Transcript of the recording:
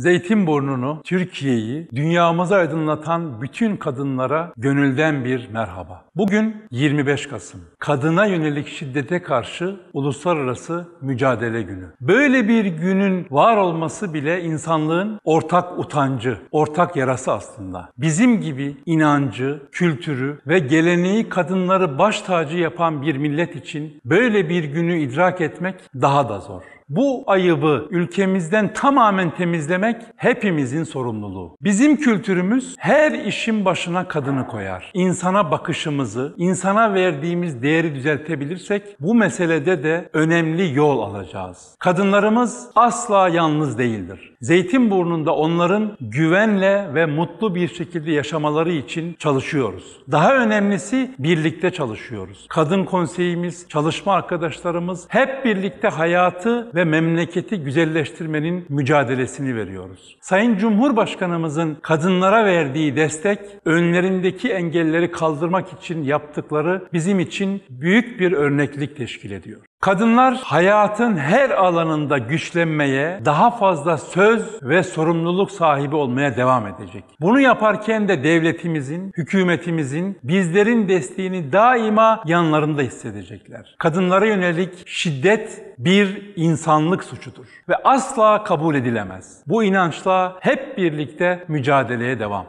Zeytinburnu'nu, Türkiye'yi, dünyamızı aydınlatan bütün kadınlara gönülden bir merhaba. Bugün 25 Kasım. Kadına yönelik şiddete karşı Uluslararası Mücadele Günü. Böyle bir günün var olması bile insanlığın ortak utancı, ortak yarası aslında. Bizim gibi inancı, kültürü ve geleneği kadınları baş tacı yapan bir millet için böyle bir günü idrak etmek daha da zor. Bu ayıbı ülkemizden tamamen temizlemek hepimizin sorumluluğu. Bizim kültürümüz her işin başına kadını koyar. İnsana bakışımızı, insana verdiğimiz değeri düzeltebilirsek bu meselede de önemli yol alacağız. Kadınlarımız asla yalnız değildir. Zeytinburnu'nda onların güvenle ve mutlu bir şekilde yaşamaları için çalışıyoruz. Daha önemlisi birlikte çalışıyoruz. Kadın konseyimiz, çalışma arkadaşlarımız hep birlikte hayatı ve memleketi güzelleştirmenin mücadelesini veriyoruz. Sayın Cumhurbaşkanımızın kadınlara verdiği destek, önlerindeki engelleri kaldırmak için yaptıkları bizim için büyük bir örneklik teşkil ediyor. Kadınlar hayatın her alanında güçlenmeye, daha fazla söz ve sorumluluk sahibi olmaya devam edecek. Bunu yaparken de devletimizin, hükümetimizin, bizlerin desteğini daima yanlarında hissedecekler. Kadınlara yönelik şiddet bir insanlık suçudur ve asla kabul edilemez. Bu inançla hep birlikte mücadeleye devam.